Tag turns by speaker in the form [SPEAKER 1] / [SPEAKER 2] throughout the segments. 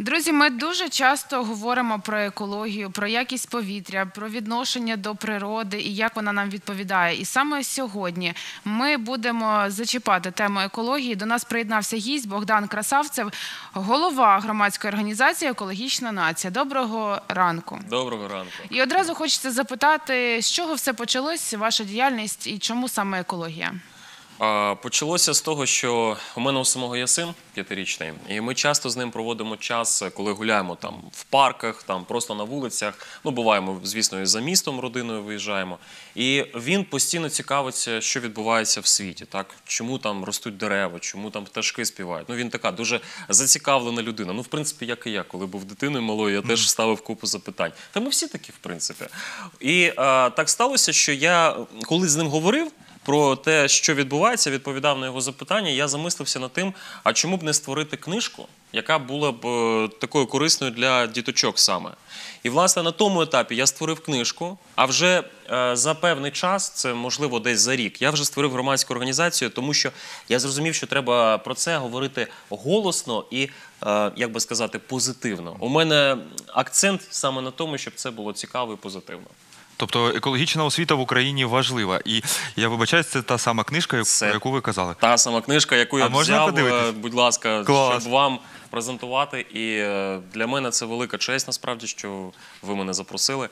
[SPEAKER 1] Друзі, ми дуже часто говоримо про екологію, про якість повітря, про відношення до природи і як вона нам відповідає. І саме сьогодні ми будемо зачіпати тему екології. До нас приєднався гість Богдан Красавцев, голова громадської організації Екологічна нація. Доброго ранку.
[SPEAKER 2] Доброго ранку.
[SPEAKER 1] І одразу хочеться запитати, з чого все почалось, ваша діяльність і чому саме екологія?
[SPEAKER 2] Почалося з того, що у мене у самого є син п'ятирічний, і ми часто з ним проводимо час, коли гуляємо там в парках, там просто на вулицях. Ну, буваємо, звісно, і за містом родиною виїжджаємо. І він постійно цікавиться, що відбувається в світі, так чому там ростуть дерева, чому там пташки співають. Ну він така дуже зацікавлена людина. Ну, в принципі, як і я, коли був дитиною малою, я теж ставив купу запитань. Та ми всі такі, в принципі. І а, так сталося, що я коли з ним говорив про те, що відбувається, відповідав на його запитання. Я замислився над тим, а чому б не створити книжку, яка була б е, такою корисною для діточок саме. І власне на тому етапі я створив книжку. А вже е, за певний час, це можливо десь за рік, я вже створив громадську організацію, тому що я зрозумів, що треба про це говорити голосно і, е, як би сказати, позитивно. У мене акцент саме на тому, щоб це було цікаво і позитивно.
[SPEAKER 3] Тобто екологічна освіта в Україні важлива. І я вибачаюсь, це та сама книжка, яку-
[SPEAKER 2] Це-
[SPEAKER 3] яку ви казали.
[SPEAKER 2] Та сама книжка, яку я
[SPEAKER 3] А можна
[SPEAKER 2] взяв,
[SPEAKER 3] подивитись?
[SPEAKER 2] е, будь ласка,
[SPEAKER 3] Клас.
[SPEAKER 2] щоб вам презентувати. І е, для мене це велика честь, насправді, що ви мене запросили.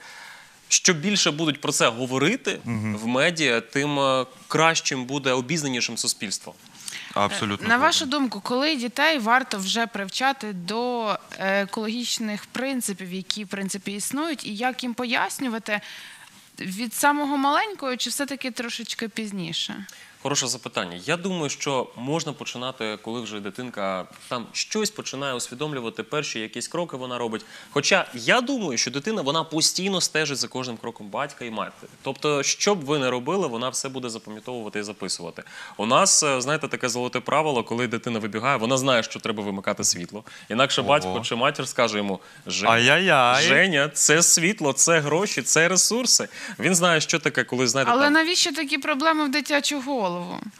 [SPEAKER 2] Що більше будуть про це говорити в медіа, тим е, кращим буде обізнанішим суспільство.
[SPEAKER 3] Абсолютно.
[SPEAKER 1] На вашу думку, коли дітей варто вже привчати до екологічних принципів, які в принципі існують, і як їм пояснювати від самого маленького, чи все-таки трошечки пізніше?
[SPEAKER 2] Хороше запитання. Я думаю, що можна починати, коли вже дитинка там щось починає усвідомлювати, перші якісь кроки вона робить. Хоча я думаю, що дитина вона постійно стежить за кожним кроком батька і матері. Тобто, що б ви не робили, вона все буде запам'ятовувати і записувати. У нас, е, знаєте, таке золоте правило, коли дитина вибігає, вона знає, що треба вимикати світло. Інакше
[SPEAKER 3] Ого.
[SPEAKER 2] батько чи матір скаже йому: Женя, Женя, це світло, це гроші, це ресурси. Він знає, що таке, коли знаєте,
[SPEAKER 1] Але
[SPEAKER 2] там,
[SPEAKER 1] навіщо такі проблеми в дитячу голову?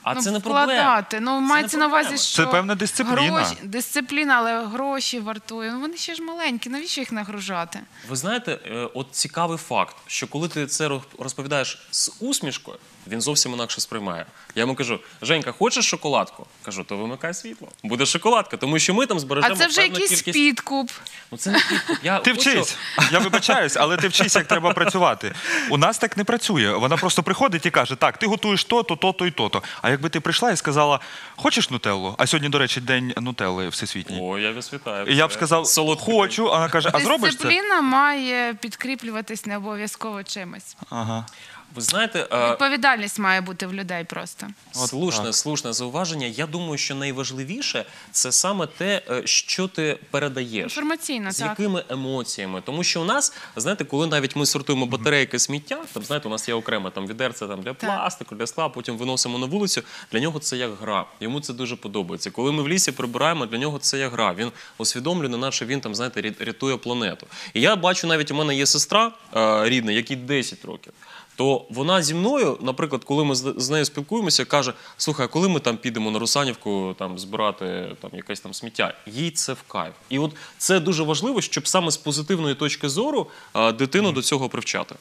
[SPEAKER 2] А
[SPEAKER 1] ну,
[SPEAKER 2] це не проблема.
[SPEAKER 1] Ну, мається на увазі, що
[SPEAKER 3] Це певна дисципліна.
[SPEAKER 1] Гроші, дисципліна, але гроші вартує. Ну, вони ще ж маленькі, навіщо їх нагружати?
[SPEAKER 2] Ви знаєте, е, от цікавий факт, що коли ти це розповідаєш з усмішкою, він зовсім інакше сприймає. Я йому кажу: Женька, хочеш шоколадку? Кажу, то вимикай світло. Буде шоколадка, тому що ми там збережемо
[SPEAKER 1] А це вже якийсь
[SPEAKER 2] кількість.
[SPEAKER 1] підкуп.
[SPEAKER 2] Ну це не підкуп. Я
[SPEAKER 3] Ти
[SPEAKER 2] хочу-
[SPEAKER 3] вчись. Я вибачаюсь, але ти вчись, як треба працювати. У нас так не працює. Вона просто приходить і каже: так, ти готуєш то-то, то-то і то-то. А якби ти прийшла і сказала, хочеш нутеллу? А сьогодні, до речі, день нутелли всесвітній.
[SPEAKER 2] О, я вас вітаю.
[SPEAKER 3] І я б сказав,
[SPEAKER 2] солодкий
[SPEAKER 3] хочу, а вона каже, а зробиш це?
[SPEAKER 1] Дисципліна має підкріплюватись не обов'язково чимось.
[SPEAKER 3] Ага.
[SPEAKER 2] Ви знаєте, е,
[SPEAKER 1] Відповідальність має бути в людей просто.
[SPEAKER 3] От
[SPEAKER 2] слушне,
[SPEAKER 3] так.
[SPEAKER 2] слушне зауваження. Я думаю, що найважливіше це саме те, е, що ти передаєш.
[SPEAKER 1] Інформаційно,
[SPEAKER 2] з
[SPEAKER 1] так.
[SPEAKER 2] якими емоціями? Тому що у нас, знаєте, коли навіть ми сортуємо батарейки сміття, там знаєте, у нас є окремо там відерце там для пластику, для скла, потім виносимо на вулицю. Для нього це як гра. Йому це дуже подобається. Коли ми в лісі прибираємо, для нього це як гра. Він усвідомлює, наче він там, знаєте, ря- рятує планету. І я бачу, навіть у мене є сестра е, рідна, якій 10 років. То вона зі мною, наприклад, коли ми з нею спілкуємося, каже: слухай, а коли ми там підемо на Русанівку там збирати там якесь там сміття, їй це в кайф. І от це дуже важливо, щоб саме з позитивної точки зору а, дитину до цього привчати.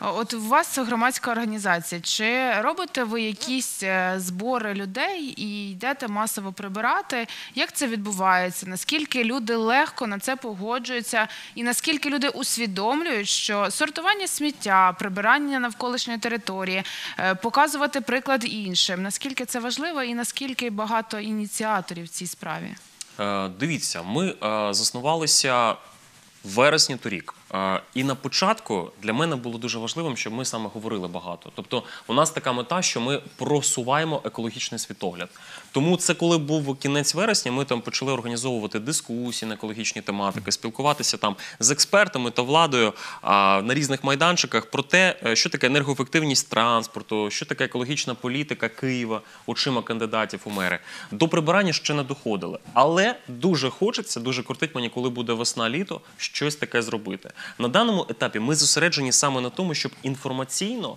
[SPEAKER 1] От у вас громадська організація. Чи робите ви якісь е, збори людей і йдете масово прибирати? Як це відбувається? Наскільки люди легко на це погоджуються, і наскільки люди усвідомлюють, що сортування сміття, прибирання навколишньої території, е, показувати приклад іншим? Наскільки це важливо, і наскільки багато ініціаторів в цій справі?
[SPEAKER 2] Е, Дивіться, ми е, заснувалися в вересні торік. І на початку для мене було дуже важливим, щоб ми саме говорили багато. Тобто, у нас така мета, що ми просуваємо екологічний світогляд. Тому це, коли був кінець вересня, ми там почали організовувати дискусії на екологічні тематики, спілкуватися там з експертами та владою на різних майданчиках про те, е, що таке енергоефективність транспорту, що таке екологічна політика Києва очима кандидатів у мери. До прибирання ще не доходили. Але дуже хочеться, дуже кортить мені, коли буде весна-літо, щось таке зробити. На даному етапі ми зосереджені саме на тому, щоб інформаційно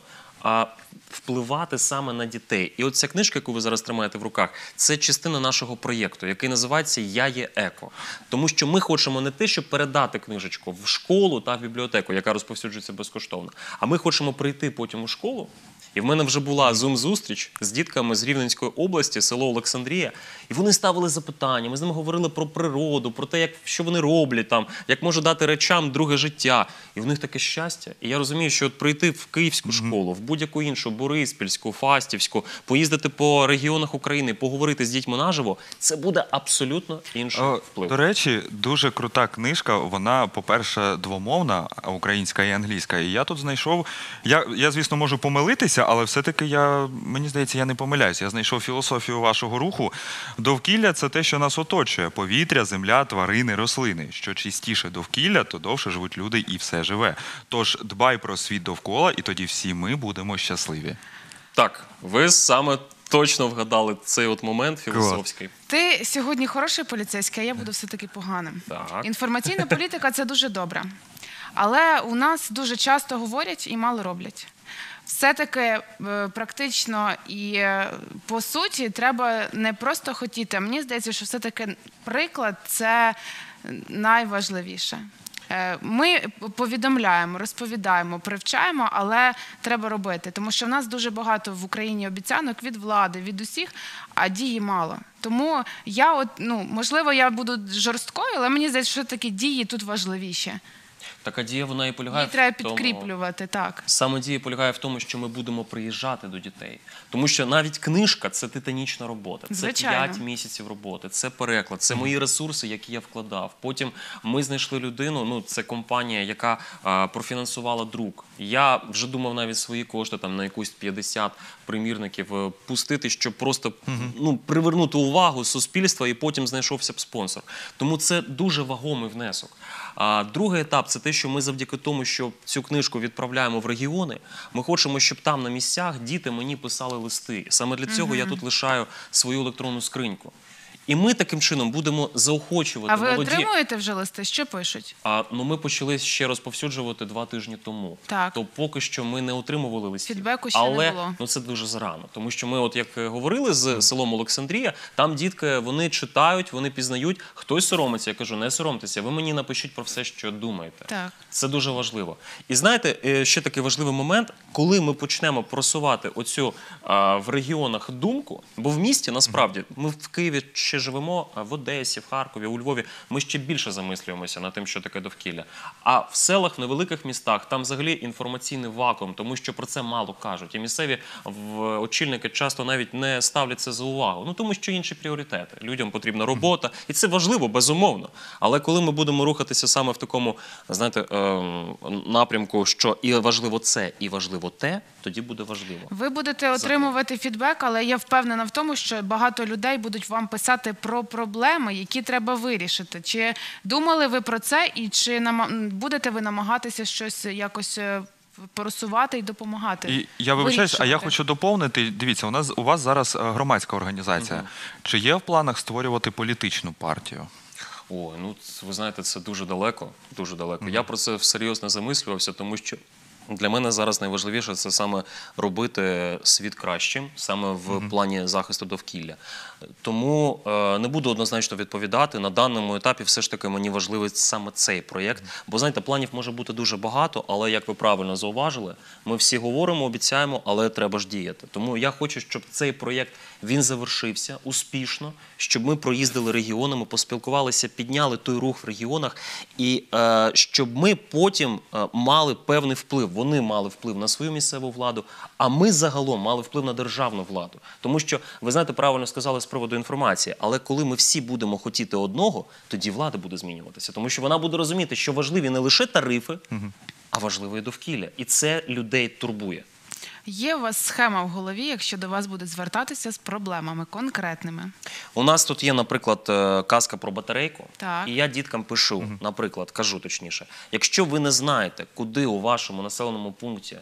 [SPEAKER 2] впливати саме на дітей. І от ця книжка, яку ви зараз тримаєте в руках, це частина нашого проєкту, який називається Я є еко. Тому що ми хочемо не те, щоб передати книжечку в школу та в бібліотеку, яка розповсюджується безкоштовно. А ми хочемо прийти потім у школу. І в мене вже була зум-зустріч з дітками з Рівненської області, село Олександрія, і вони ставили запитання. Ми з ними говорили про природу, про те, як що вони роблять там, як може дати речам друге життя. І в них таке щастя. І я розумію, що от прийти в київську школу, в будь-яку іншу, Бориспільську, Фастівську, поїздити по регіонах України, поговорити з дітьми наживо, це буде абсолютно інший вплив.
[SPEAKER 3] До речі, дуже крута книжка. Вона, по-перше, двомовна, українська і англійська. І я тут знайшов. Я, я звісно, можу помилитися, але все-таки я мені здається, я не помиляюся. Я знайшов філософію вашого руху. Довкілля це те, що нас оточує: повітря, земля, тварини, рослини. Що чистіше довкілля, то довше живуть люди і все живе. Тож дбай про світ довкола, і тоді всі ми будемо щасливі.
[SPEAKER 2] Так, ви саме точно вгадали цей от момент філософський.
[SPEAKER 1] Ти сьогодні хороший поліцейський, а я буду все-таки поганим.
[SPEAKER 2] Так.
[SPEAKER 1] Інформаційна політика це дуже добре. Але у нас дуже часто говорять і мало роблять. Все-таки е, практично і е, по суті треба не просто хотіти. Мені здається, що все-таки приклад це найважливіше. Е, Ми повідомляємо, розповідаємо, привчаємо, але треба робити, тому що в нас дуже багато в Україні обіцянок від влади, від усіх, а дії мало. Тому я, от ну можливо, я буду жорсткою, але мені здається, що такі дії тут важливіші.
[SPEAKER 2] Така дія вона і полягає
[SPEAKER 1] Її треба
[SPEAKER 2] в тому,
[SPEAKER 1] підкріплювати так.
[SPEAKER 2] Саме дія полягає в тому, що ми будемо приїжджати до дітей. Тому що навіть книжка це титанічна робота. Це
[SPEAKER 1] Звичайно.
[SPEAKER 2] 5 місяців роботи, це переклад, це мої ресурси, які я вкладав. Потім ми знайшли людину. Ну, це компанія, яка а, профінансувала друк. Я вже думав навіть свої кошти там на якусь 50 примірників е, пустити, щоб просто ну, привернути увагу суспільства, і потім знайшовся б спонсор. Тому це дуже вагомий внесок. А другий етап це те, що ми завдяки тому, що цю книжку відправляємо в регіони. Ми хочемо, щоб там на місцях діти мені писали листи. Саме для цього я тут лишаю свою електронну скриньку. І ми таким чином будемо заохочувати
[SPEAKER 1] А ви
[SPEAKER 2] молоді.
[SPEAKER 1] отримуєте вже листи? Що пишуть?
[SPEAKER 2] А ну ми почали ще розповсюджувати два тижні тому.
[SPEAKER 1] Так.
[SPEAKER 2] То поки що ми не отримували листів.
[SPEAKER 1] Фідбеку ще не
[SPEAKER 2] Але
[SPEAKER 1] було.
[SPEAKER 2] ну це дуже зарано. Тому що ми, от як говорили з селом Олександрія, там дітки вони читають, вони пізнають. Хтось соромиться. Я кажу, не соромтеся. Ви мені напишіть про все, що думаєте.
[SPEAKER 1] Так.
[SPEAKER 2] Це дуже важливо. І знаєте, е, ще такий важливий момент, коли ми почнемо просувати оцю а, в регіонах думку, бо в місті насправді ми в Києві ще живемо, в Одесі, в Харкові, у Львові. Ми ще більше замислюємося над тим, що таке довкілля. А в селах, в невеликих містах, там взагалі інформаційний вакуум, тому що про це мало кажуть. І місцеві очільники часто навіть не ставлять це за увагу. Ну тому що інші пріоритети. Людям потрібна робота, і це важливо, безумовно. Але коли ми будемо рухатися саме в такому, знаєте, ем, напрямку, що і важливо це, і важливо те, тоді буде важливо.
[SPEAKER 1] Ви будете отримувати фідбек, але я впевнена в тому, що багато людей будуть вам писати про проблеми, які треба вирішити. Чи думали ви про це, і чи будете ви намагатися щось якось е, просувати і допомагати?
[SPEAKER 3] І я вибачаюсь, а я хочу доповнити. Дивіться, у нас у вас зараз е, громадська організація. Чи є в планах створювати політичну партію?
[SPEAKER 2] Ой, ну ви знаєте, це дуже далеко. Дуже далеко. Я про це всерйоз не замислювався, тому що для мене зараз найважливіше це саме робити світ кращим, саме в плані захисту довкілля. Тому е, не буду однозначно відповідати. На даному етапі все ж таки мені важливий саме цей проєкт. Бо знаєте, планів може бути дуже багато, але як ви правильно зауважили, ми всі говоримо, обіцяємо, але треба ж діяти. Тому я хочу, щоб цей проєкт він завершився успішно, щоб ми проїздили регіонами, поспілкувалися, підняли той рух в регіонах, і е, щоб ми потім е, мали певний вплив. Вони мали вплив на свою місцеву владу, а ми загалом мали вплив на державну владу. Тому що ви знаєте, правильно сказали з приводу інформації, але коли ми всі будемо хотіти одного, тоді влада буде змінюватися, тому що вона буде розуміти, що важливі не лише тарифи, а важливе і довкілля, і це людей турбує.
[SPEAKER 1] Є у вас схема в голові, якщо до вас будуть звертатися з проблемами конкретними?
[SPEAKER 2] У нас тут є, наприклад, е, казка про батарейку,
[SPEAKER 1] Так.
[SPEAKER 2] і я діткам пишу, наприклад, кажу точніше, якщо ви не знаєте, куди у вашому населеному пункті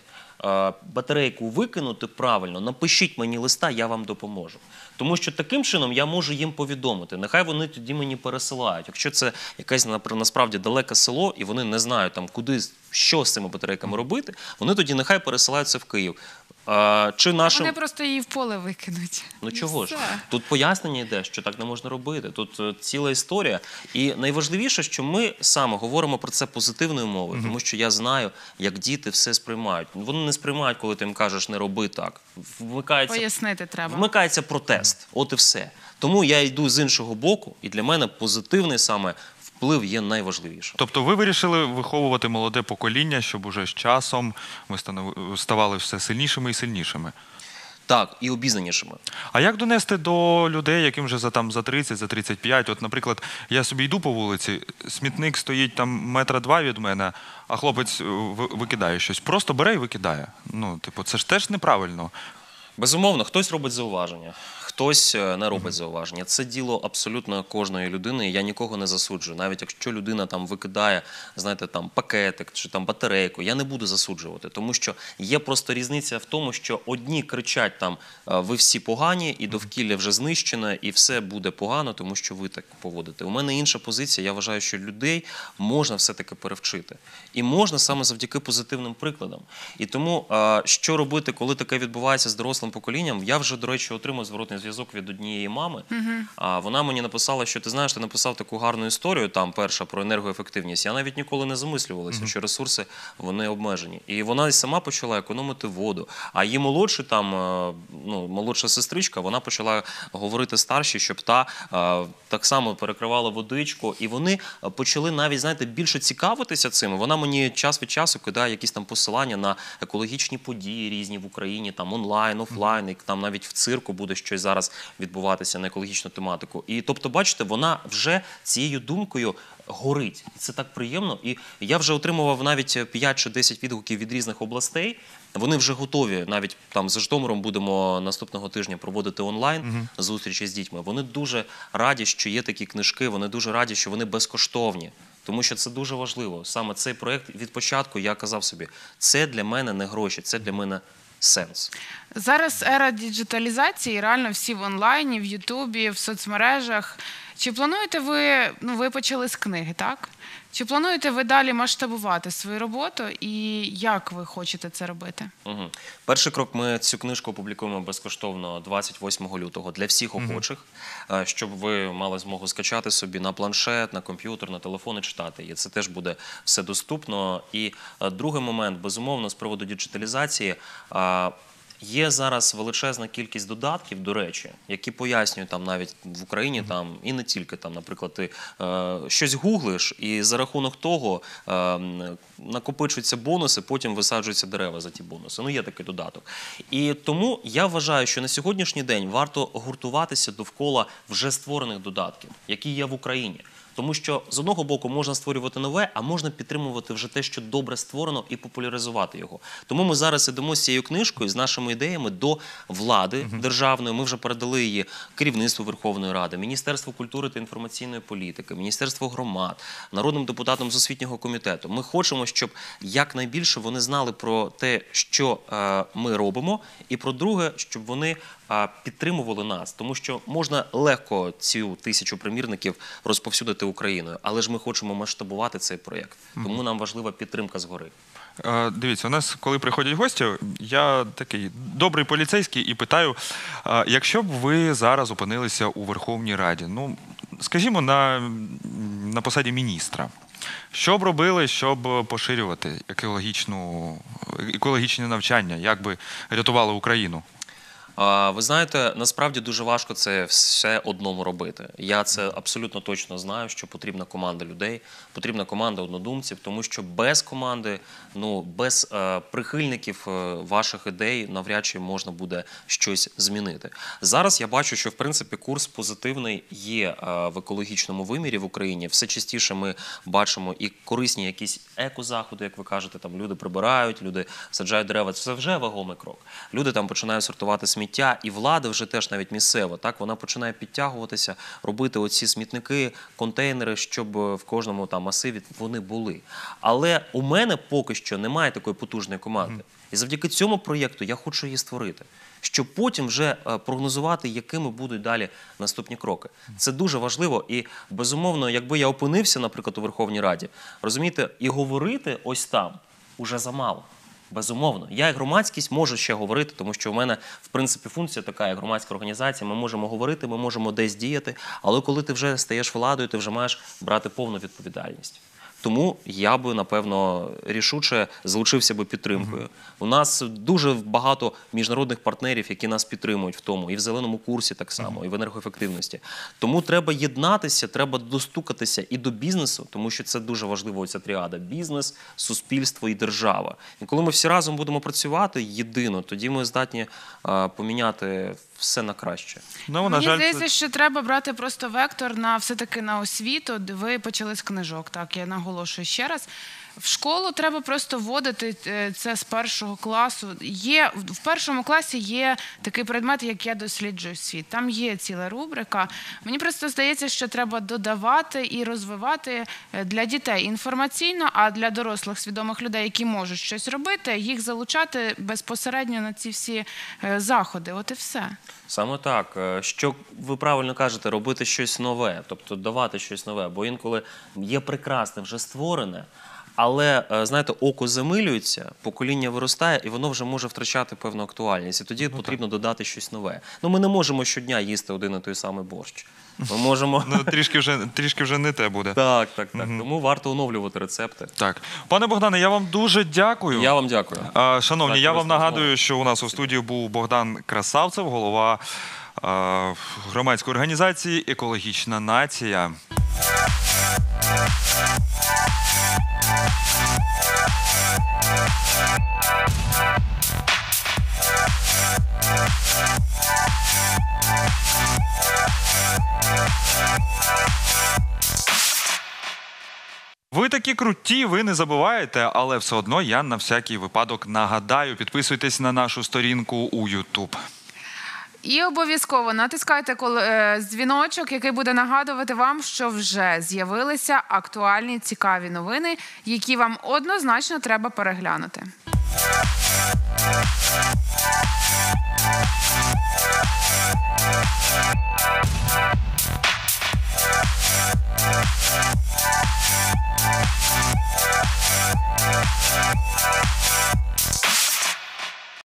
[SPEAKER 2] е, батарейку викинути правильно, напишіть мені листа, я вам допоможу. Тому що таким чином я можу їм повідомити. Нехай вони тоді мені пересилають. Якщо це якесь насправді далеке село, і вони не знають там куди що з цими батарейками робити, вони тоді нехай пересилають це в Київ. Чи нашим
[SPEAKER 1] Вони просто її в поле викинуть.
[SPEAKER 2] Ну чого ж? Тут пояснення йде, що так не можна робити. Тут е, ціла історія. І найважливіше, що ми саме говоримо про це позитивною мовою, тому що я знаю, як діти все сприймають. Вони не сприймають, коли ти їм кажеш не роби так. Вмикається,
[SPEAKER 1] Пояснити треба.
[SPEAKER 2] вмикається протест. От і все. Тому я йду з іншого боку, і для мене позитивний саме вплив є найважливішим.
[SPEAKER 3] Тобто ви вирішили виховувати молоде покоління, щоб уже з часом ми ставали все сильнішими і сильнішими.
[SPEAKER 2] Так, і обізнанішими.
[SPEAKER 3] А як донести до людей, яким вже за там за 30, за 35? От, наприклад, я собі йду по вулиці, смітник стоїть там метра два від мене, а хлопець е, викидає щось. Просто бере і викидає. Ну, типу, це ж теж неправильно.
[SPEAKER 2] Безумовно, хтось робить зауваження, хтось е, не робить зауваження. Це діло абсолютно кожної людини. Я нікого не засуджую. Навіть якщо людина там викидає, знаєте, там пакетик чи там батарейку, я не буду засуджувати, тому що є просто різниця в тому, що одні кричать там е, ви всі погані, і довкілля вже знищене, і все буде погано, тому що ви так поводите. У мене інша позиція. Я вважаю, що людей можна все-таки перевчити, і можна саме завдяки позитивним прикладам. І тому е, що робити, коли таке відбувається з дорослим поколінням? Я вже, до речі, отримав зворотний зв'язок від однієї мами. А вона мені написала, що ти знаєш, ти написав таку гарну історію, там перша про енергоефективність. Я навіть ніколи не замислювалася, що ресурси вони обмежені. І вона сама почала економити воду. А її молодший там, е, ну, молодша сестричка, вона почала говорити старшій, щоб та е, так само перекривала водичку. І вони почали навіть, знаєте, більше цікавитися цим. Вона мені час від часу кидає якісь там посилання на екологічні події різні в Україні, там онлайн, офлайн, і там навіть в цирку буде щось зараз відбуватися на екологічну тематику. І тобто, бачите, вона вже цією думкою горить. І це так приємно. І я вже отримував навіть 5 чи 10 відгуків від різних областей. Вони вже готові. Навіть там з Житомиром будемо наступного тижня проводити онлайн зустрічі з дітьми. Вони дуже раді, що є такі книжки. Вони дуже раді, що вони безкоштовні. Тому що це дуже важливо. Саме цей проект від початку я казав собі, це для мене не гроші, це для мене сенс.
[SPEAKER 1] Зараз ера діджиталізації, реально всі в онлайні, в Ютубі, в соцмережах. Чи плануєте ви, ну ви почали з книги, так? Чи плануєте ви далі масштабувати свою роботу і як ви хочете це робити?
[SPEAKER 2] Угу. Перший крок ми цю книжку опублікуємо безкоштовно 28 лютого для всіх охочих, е, щоб ви мали змогу скачати собі на планшет, на комп'ютер, на телефон і читати її. Це теж буде все доступно. І е, другий момент, безумовно, з приводу діджиталізації. Є зараз величезна кількість додатків, до речі, які пояснюють там навіть в Україні, там і не тільки там, наприклад, ти е, щось гуглиш, і за рахунок того е, накопичуються бонуси, потім висаджуються дерева за ті бонуси. Ну є такий додаток. І тому я вважаю, що на сьогоднішній день варто гуртуватися довкола вже створених додатків, які є в Україні. Тому що з одного боку можна створювати нове, а можна підтримувати вже те, що добре створено, і популяризувати його. Тому ми зараз ідемо з цією книжкою, з нашими ідеями до влади державної. Ми вже передали її керівництву Верховної Ради, Міністерству культури та інформаційної політики, Міністерству громад, народним депутатам з освітнього комітету. Ми хочемо, щоб якнайбільше вони знали про те, що е, ми робимо, і про друге, щоб вони підтримували нас, тому що можна легко цю тисячу примірників розповсюдити Україною, але ж ми хочемо масштабувати цей проєкт. Тому нам важлива підтримка згори.
[SPEAKER 3] Е, Дивіться, у нас, коли приходять гості, я такий добрий поліцейський і питаю: е, якщо б ви зараз опинилися у Верховній Раді, ну скажімо, на, на посаді міністра, що б робили, щоб поширювати екологічну, екологічне навчання, як би рятували Україну?
[SPEAKER 2] Ви знаєте, насправді дуже важко це все одному робити. Я це абсолютно точно знаю, що потрібна команда людей, потрібна команда однодумців, тому що без команди, ну без е, прихильників е, ваших ідей навряд чи можна буде щось змінити. Зараз я бачу, що в принципі курс позитивний є е, в екологічному вимірі в Україні. Все частіше ми бачимо і корисні якісь екозаходи, як ви кажете, там люди прибирають, люди саджають дерева. Це вже вагомий крок. Люди там починають сортувати сміття. Сміття, і влада вже теж навіть місцева, так вона починає підтягуватися, робити оці смітники, контейнери, щоб в кожному там масиві вони були. Але у мене поки що немає такої потужної команди. І завдяки цьому проєкту я хочу її створити. Щоб потім вже е, прогнозувати, якими будуть далі наступні кроки. Це дуже важливо. І безумовно, якби я опинився, наприклад, у Верховній Раді, розумієте, і говорити ось там уже замало. Безумовно, я як громадськість можу ще говорити, тому що в мене в принципі функція така, як громадська організація. Ми можемо говорити, ми можемо десь діяти. Але коли ти вже стаєш владою, ти вже маєш брати повну відповідальність. Тому я би напевно рішуче залучився би підтримкою. У нас дуже багато міжнародних партнерів, які нас підтримують в тому, і в зеленому курсі так само, і в енергоефективності. Тому треба єднатися, треба достукатися і до бізнесу, тому що це дуже важливо. Ця тріада: бізнес, суспільство і держава. І коли ми всі разом будемо працювати єдино, тоді ми здатні поміняти все на краще.
[SPEAKER 3] Ну, на
[SPEAKER 1] Мені
[SPEAKER 3] жаль,
[SPEAKER 1] здається,
[SPEAKER 3] це-
[SPEAKER 1] що треба брати просто вектор на все-таки на освіту. Ви почали з книжок, так я наголошую ще раз. В школу треба просто вводити е, це з першого класу. Є в першому класі є такий предмет, як я досліджую світ. Там є ціла рубрика. Мені просто здається, що треба додавати і розвивати е, для дітей інформаційно, а для дорослих свідомих людей, які можуть щось робити, їх залучати безпосередньо на ці всі е, заходи. От і все.
[SPEAKER 2] Саме так, що ви правильно кажете, робити щось нове, тобто давати щось нове. Бо інколи є прекрасне, вже створене, але е, знаєте, око замилюється, покоління виростає, і воно вже може втрачати певну актуальність. І тоді потрібно додати щось нове. Ну ми не можемо щодня їсти один і той самий борщ. Ми можемо
[SPEAKER 3] ну, трішки, вже, трішки вже не те буде.
[SPEAKER 2] так, так, так. Тому варто оновлювати рецепти.
[SPEAKER 3] Так. Пане Богдане, я вам дуже дякую.
[SPEAKER 2] Я вам дякую.
[SPEAKER 3] А, Шановні,
[SPEAKER 2] За
[SPEAKER 3] я вам нагадую, що у нас у студії був Богдан Красавцев, голова а, громадської організації Екологічна нація. Ви такі круті, ви не забуваєте, але все одно я на всякий випадок нагадаю. Підписуйтесь на нашу сторінку у YouTube.
[SPEAKER 1] І обов'язково натискайте е, дзвіночок, який буде нагадувати вам, що вже з'явилися актуальні цікаві новини, які вам однозначно треба переглянути.